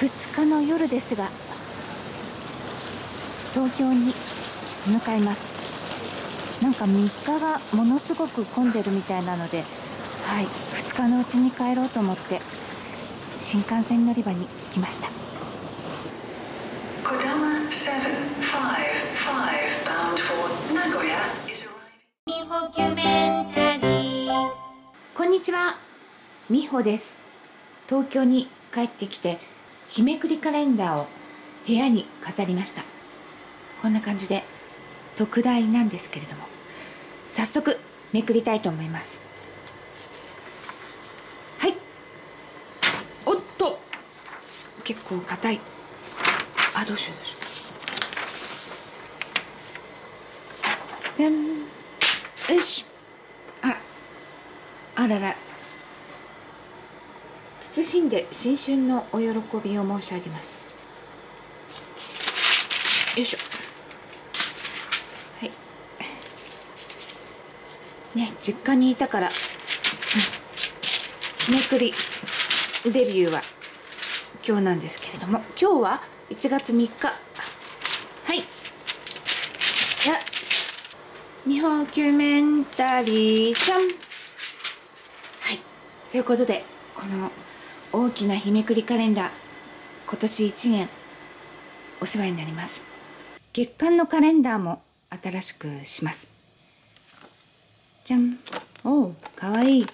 2日の夜ですが東京に向かいます。なんか3日がものすごく混んでるみたいなのではい2日のうちに帰ろうと思って新幹線乗り場に来ました。こんにちは。みほです。東京に帰ってきて日めくりカレンダーを部屋に飾りました。こんな感じで特大なんですけれども。早速めくりたいと思います。はい。おっと。結構硬い。あどうしようどうしよう。でん。よし。ああらら。謹んで新春のお喜びを申し上げます。よいしょ。はい。ね実家にいたから、うん、日めくりデビューは今日なんですけれども今日は1月3日。はい。や日本キュメンタリーちゃん。はい。ということでこの大きな日めくりカレンダー。今年1年お世話になります。月間のカレンダーも新しくします。じゃん。おおかわいい。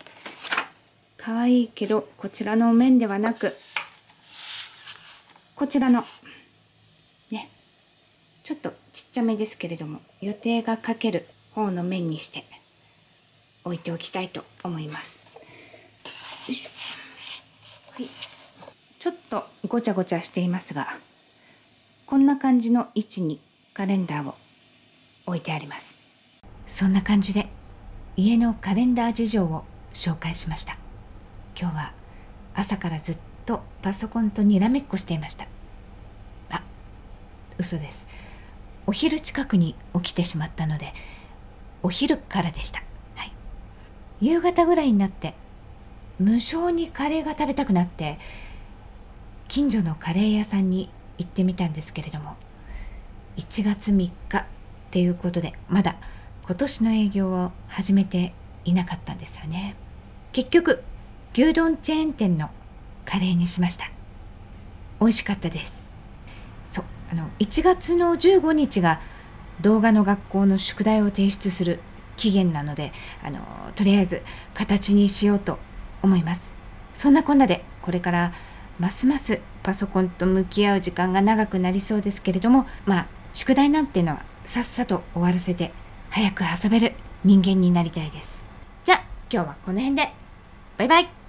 かわいいけどこちらの面ではなくこちらのねちょっとちっちゃめですけれども予定が書ける方の面にして置いておきたいと思います。よいしょ。はい。ちょっとごちゃごちゃしていますがこんな感じの位置にカレンダーを置いてあります。そんな感じで家のカレンダー事情を紹介しました。今日は朝からずっとパソコンとにらめっこしていました。あ嘘です。お昼近くに起きてしまったのでお昼からでした、はい、夕方ぐらいになって無性にカレーが食べたくなって近所のカレー屋さんに行ってみたんですけれども1月3日っていうことでまだ今年の営業を始めていなかったんですよね。結局牛丼チェーン店のカレーにしました。美味しかったです。そうあの1月の15日が動画の学校の宿題を提出する期限なのであのとりあえず形にしようと思います。そんなこんなでこれからますますパソコンと向き合う時間が長くなりそうですけれどもまあ宿題なんてのはさっさと終わらせて早く遊べる人間になりたいです。じゃあ今日はこの辺で。バイバイ。